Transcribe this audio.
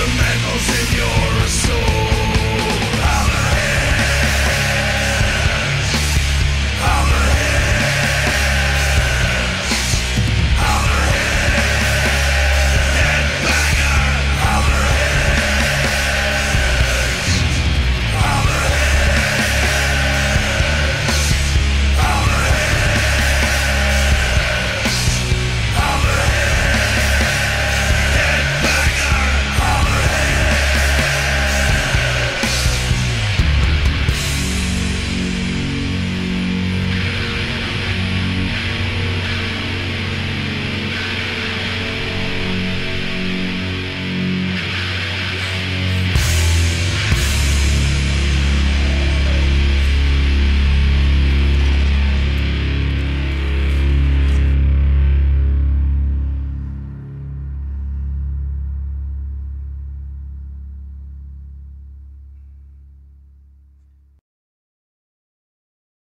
the metals in your soul.